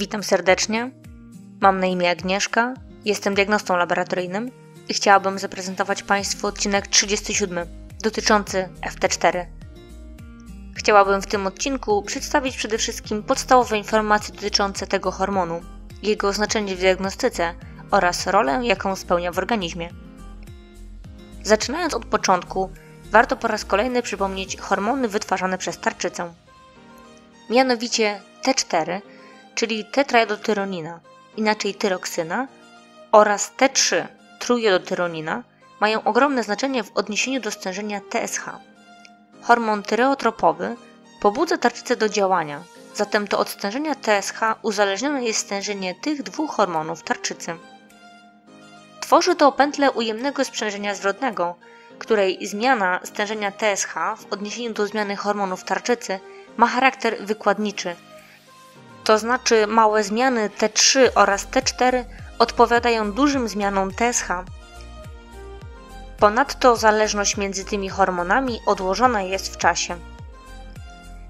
Witam serdecznie. Mam na imię Agnieszka, jestem diagnostą laboratoryjnym i chciałabym zaprezentować Państwu odcinek 37 dotyczący FT4. Chciałabym w tym odcinku przedstawić przede wszystkim podstawowe informacje dotyczące tego hormonu, jego znaczenie w diagnostyce oraz rolę, jaką spełnia w organizmie. Zaczynając od początku, warto po raz kolejny przypomnieć hormony wytwarzane przez tarczycę. Mianowicie T4, czyli tetrajodotyronina, inaczej tyroksyna, oraz T3, trujodotyronina, mają ogromne znaczenie w odniesieniu do stężenia TSH. Hormon tyreotropowy pobudza tarczycę do działania, zatem to od stężenia TSH uzależnione jest stężenie tych dwóch hormonów tarczycy. Tworzy to pętlę ujemnego sprzężenia zwrotnego, której zmiana stężenia TSH w odniesieniu do zmiany hormonów tarczycy ma charakter wykładniczy. To znaczy małe zmiany T3 oraz T4 odpowiadają dużym zmianom TSH. Ponadto zależność między tymi hormonami odłożona jest w czasie.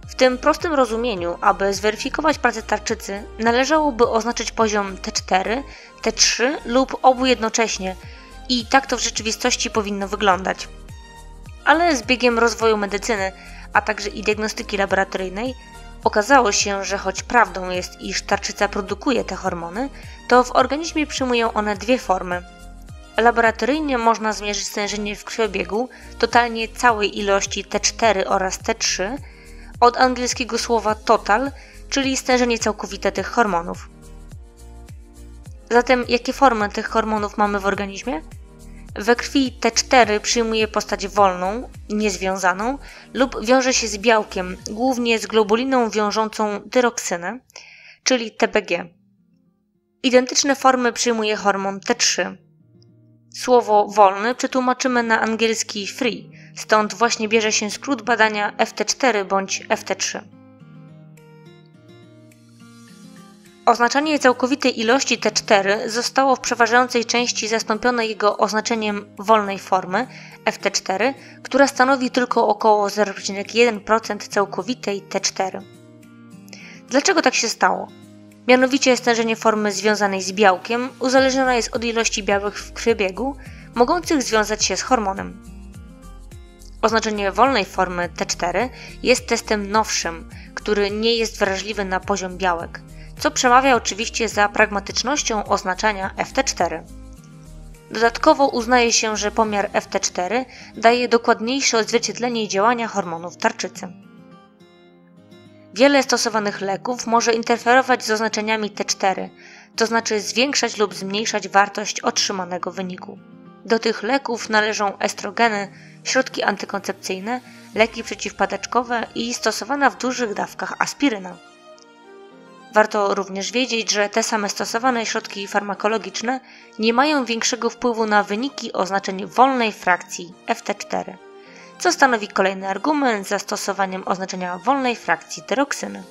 W tym prostym rozumieniu, aby zweryfikować pracę tarczycy, należałoby oznaczyć poziom T4, T3 lub obu jednocześnie i tak to w rzeczywistości powinno wyglądać. Ale z biegiem rozwoju medycyny, a także i diagnostyki laboratoryjnej, okazało się, że choć prawdą jest, iż tarczyca produkuje te hormony, to w organizmie przyjmują one dwie formy. Laboratoryjnie można zmierzyć stężenie w krwiobiegu totalnie całej ilości T4 oraz T3 od angielskiego słowa total, czyli stężenie całkowite tych hormonów. Zatem jakie formy tych hormonów mamy w organizmie? We krwi T4 przyjmuje postać wolną, niezwiązaną lub wiąże się z białkiem, głównie z globuliną wiążącą tyroksynę, czyli TBG. Identyczne formy przyjmuje hormon T3. Słowo wolny przetłumaczymy na angielski free, stąd właśnie bierze się skrót badania FT4 bądź FT3. Oznaczenie całkowitej ilości T4 zostało w przeważającej części zastąpione jego oznaczeniem wolnej formy FT4, która stanowi tylko około 0,1% całkowitej T4. Dlaczego tak się stało? Mianowicie stężenie formy związanej z białkiem uzależnione jest od ilości białek w krwiobiegu, mogących związać się z hormonem. Oznaczenie wolnej formy T4 jest testem nowszym, który nie jest wrażliwy na poziom białek, co przemawia oczywiście za pragmatycznością oznaczania FT4. Dodatkowo uznaje się, że pomiar FT4 daje dokładniejsze odzwierciedlenie działania hormonów tarczycy. Wiele stosowanych leków może interferować z oznaczeniami T4, to znaczy zwiększać lub zmniejszać wartość otrzymanego wyniku. Do tych leków należą estrogeny, środki antykoncepcyjne, leki przeciwpadaczkowe i stosowana w dużych dawkach aspiryna. Warto również wiedzieć, że te same stosowane środki farmakologiczne nie mają większego wpływu na wyniki o znaczeniu wolnej frakcji FT4, co stanowi kolejny argument za stosowaniem oznaczenia wolnej frakcji tyroksyny.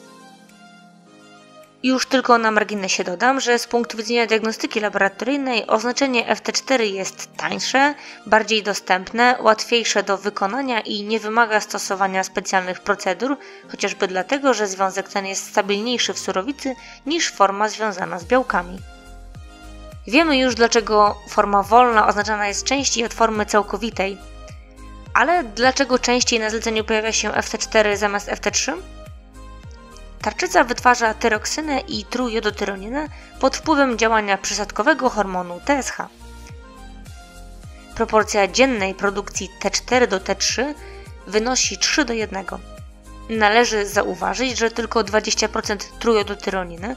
Już tylko na marginesie dodam, że z punktu widzenia diagnostyki laboratoryjnej oznaczenie FT4 jest tańsze, bardziej dostępne, łatwiejsze do wykonania i nie wymaga stosowania specjalnych procedur, chociażby dlatego, że związek ten jest stabilniejszy w surowicy niż forma związana z białkami. Wiemy już, dlaczego forma wolna oznaczana jest częściej od formy całkowitej. Ale dlaczego częściej na zleceniu pojawia się FT4 zamiast FT3? Tarczyca wytwarza tyroksynę i trujodotyroninę pod wpływem działania przysadkowego hormonu TSH. Proporcja dziennej produkcji T4 do T3 wynosi 3 do 1. Należy zauważyć, że tylko 20% trujodotyroniny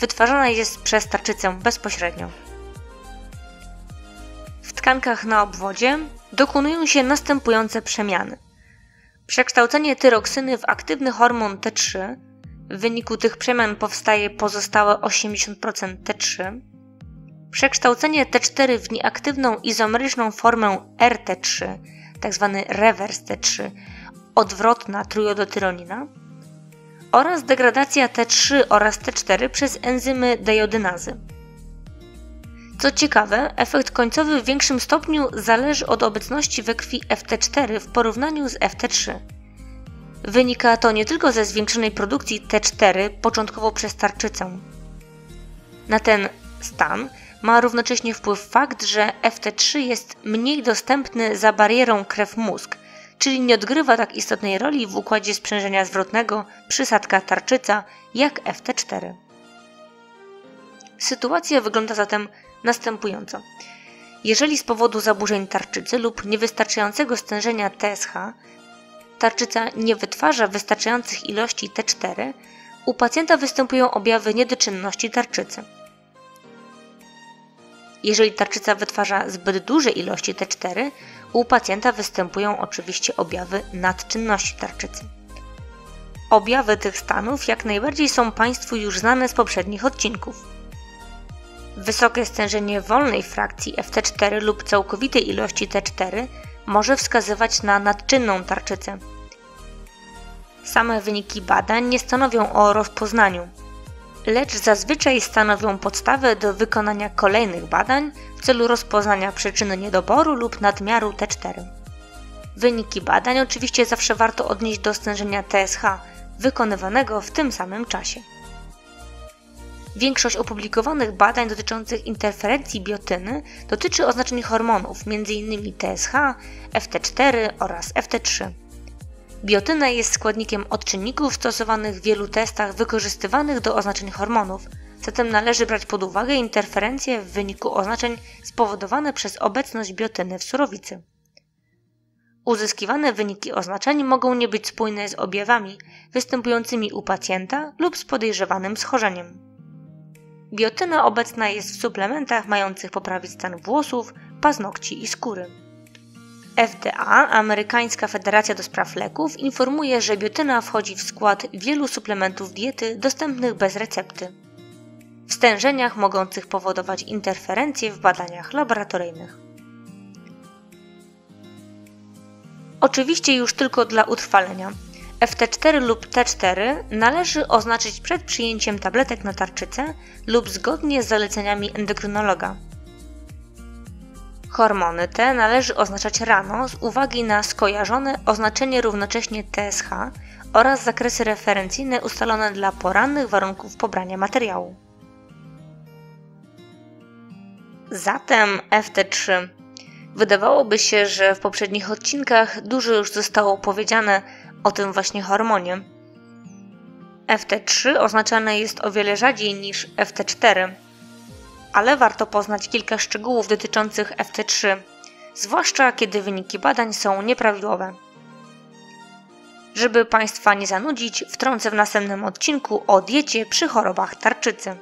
wytwarzana jest przez tarczycę bezpośrednio. W tkankach na obwodzie dokonują się następujące przemiany. Przekształcenie tyroksyny w aktywny hormon T3 w wyniku tych przemian powstaje pozostałe 80% T3. Przekształcenie T4 w nieaktywną izomeryczną formę RT3, tzw. Tak rewers T3, odwrotna trujodotyronina oraz degradacja T3 oraz T4 przez enzymy dejodynazy. Co ciekawe, efekt końcowy w większym stopniu zależy od obecności we krwi FT4 w porównaniu z FT3. Wynika to nie tylko ze zwiększonej produkcji T4 początkowo przez tarczycę. Na ten stan ma równocześnie wpływ fakt, że FT3 jest mniej dostępny za barierą krew-mózg, czyli nie odgrywa tak istotnej roli w układzie sprzężenia zwrotnego przysadka tarczyca jak FT4. Sytuacja wygląda zatem następująco. Jeżeli z powodu zaburzeń tarczycy lub niewystarczającego stężenia TSH tarczyca nie wytwarza wystarczających ilości T4, u pacjenta występują objawy niedoczynności tarczycy. Jeżeli tarczyca wytwarza zbyt duże ilości T4, u pacjenta występują oczywiście objawy nadczynności tarczycy. Objawy tych stanów jak najbardziej są Państwu już znane z poprzednich odcinków. Wysokie stężenie wolnej frakcji FT4 lub całkowitej ilości T4 może wskazywać na nadczynną tarczycę. Same wyniki badań nie stanowią o rozpoznaniu, lecz zazwyczaj stanowią podstawę do wykonania kolejnych badań w celu rozpoznania przyczyny niedoboru lub nadmiaru T4. Wyniki badań oczywiście zawsze warto odnieść do stężenia TSH wykonywanego w tym samym czasie. Większość opublikowanych badań dotyczących interferencji biotyny dotyczy oznaczeń hormonów, m.in. TSH, FT4 oraz FT3. Biotyna jest składnikiem odczynników stosowanych w wielu testach wykorzystywanych do oznaczeń hormonów, zatem należy brać pod uwagę interferencje w wyniku oznaczeń spowodowane przez obecność biotyny w surowicy. Uzyskiwane wyniki oznaczeń mogą nie być spójne z objawami występującymi u pacjenta lub z podejrzewanym schorzeniem. Biotyna obecna jest w suplementach mających poprawić stan włosów, paznokci i skóry. FDA, Amerykańska Federacja do Spraw Leków, informuje, że biotyna wchodzi w skład wielu suplementów diety dostępnych bez recepty. W stężeniach mogących powodować interferencje w badaniach laboratoryjnych. Oczywiście już tylko dla utrwalenia. FT4 lub T4 należy oznaczyć przed przyjęciem tabletek na tarczycę lub zgodnie z zaleceniami endokrynologa. Hormony te należy oznaczać rano z uwagi na skojarzone oznaczenie równocześnie TSH oraz zakresy referencyjne ustalone dla porannych warunków pobrania materiału. Zatem FT3. Wydawałoby się, że w poprzednich odcinkach dużo już zostało powiedziane o tym właśnie hormonie. FT3 oznaczane jest o wiele rzadziej niż FT4, ale warto poznać kilka szczegółów dotyczących FT3, zwłaszcza kiedy wyniki badań są nieprawidłowe. Żeby Państwa nie zanudzić, wtrącę w następnym odcinku o diecie przy chorobach tarczycy.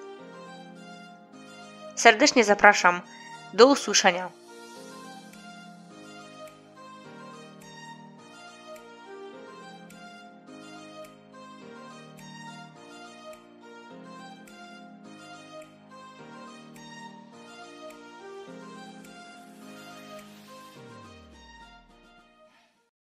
Serdecznie zapraszam. Do usłyszenia.